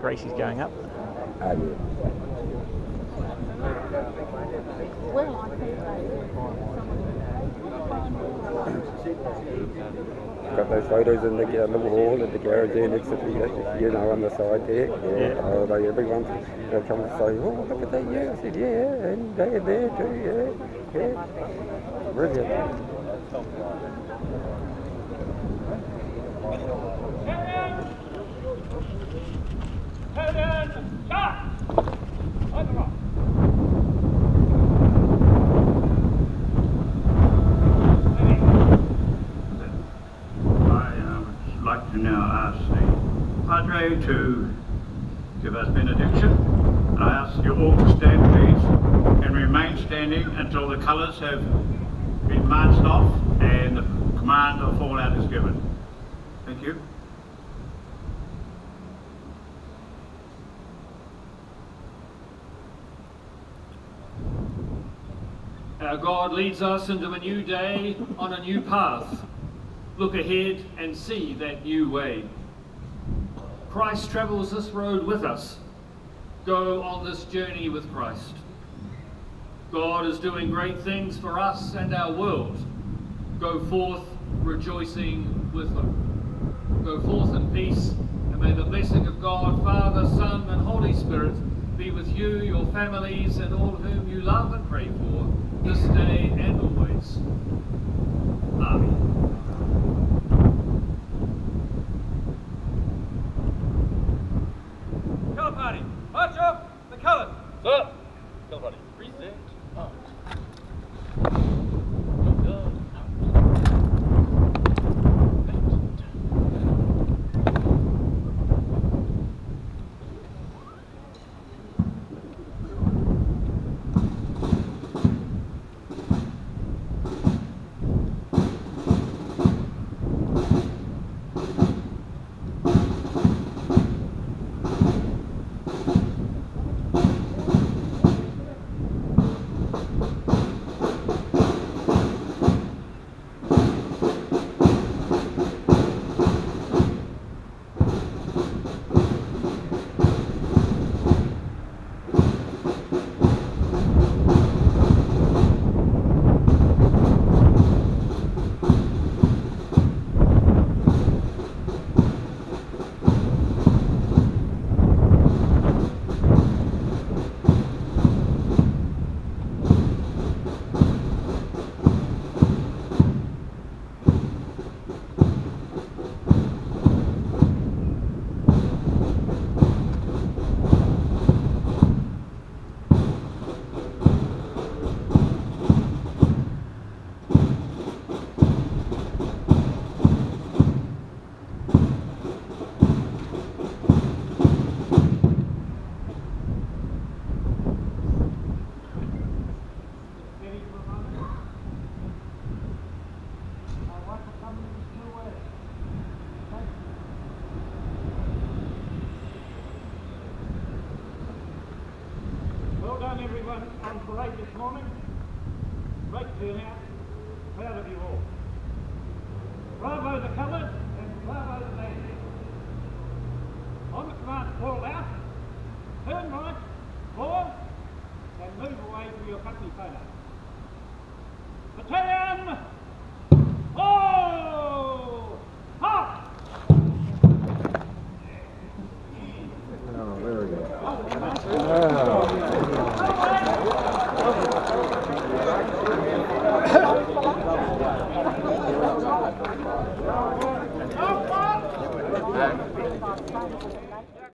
Gracie's going up. Yeah. Well, I think Got those photos in the little hall at the garage there next to the, you know, on the side there. Yeah. Yeah. Oh, they, everyone they come and say, oh, look at that. Yeah, I said, yeah, and they're there too. Yeah, yeah. Brilliant. I would like to now ask the Padre to give us benediction. And I ask you all to stand, please, and remain standing until the colours have been marched off and the command of fallout is given. Thank you. Our God leads us into a new day on a new path. Look ahead and see that new way. Christ travels this road with us. Go on this journey with Christ. God is doing great things for us and our world. Go forth rejoicing with hope. Go forth in peace, and may the blessing of God, Father, Son, and Holy Spirit be with you, your families, and all whom you love and pray for on parade this morning. Great turnout. Proud of you all. Bravo the colours and bravo the band. On the command fall out, turn right, forward, and move away to your company photo. Battalion! Thank you.